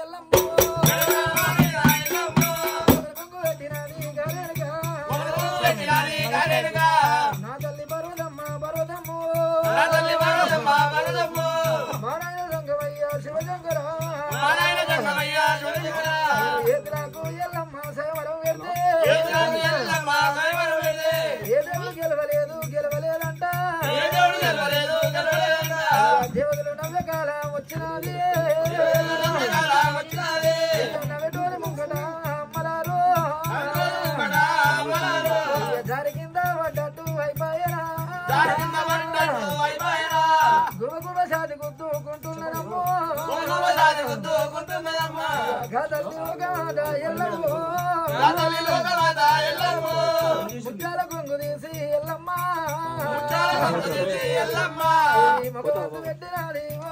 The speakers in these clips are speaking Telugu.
ఎల్లమ్మో. కొంగు పెట్టినది గరేలుగా. నా తల్లి బరుదమ్మ బరుదమ్ము మానాయన రంగమయ్య శివశంకర. ఏతులకు ఎల్లమ్మ సేవరం పెడితే ఏ దేవుడు గెలవలేదు గెలవలేదంట. దేవతలు నవ్వకాల వచ్చినది. గుమ గుమ సాది గుద్దుకుంటున్నారమ్మో గదల్లి ఎల్లమ్మో ముత్యాల కొంగు తీసి ఎల్లమ్మ పెట్టినాది ఓ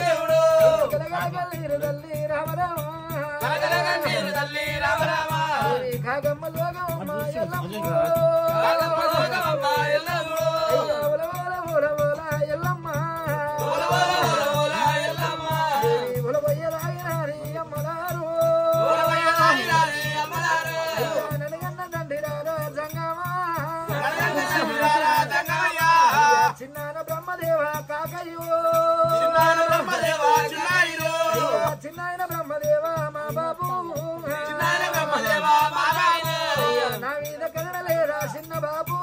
దేవుడు కలగలగల్లీరు తల్లి రామరామ కాగమ్మ ఎల్లమ్మ బ్రహ్మదేవ కాకయ్యో. అయ్యా చిన్నాయన. బ్రహ్మదేవ మా బాబు. అయ్యా నా మీద లేదా చిన్న బాబు.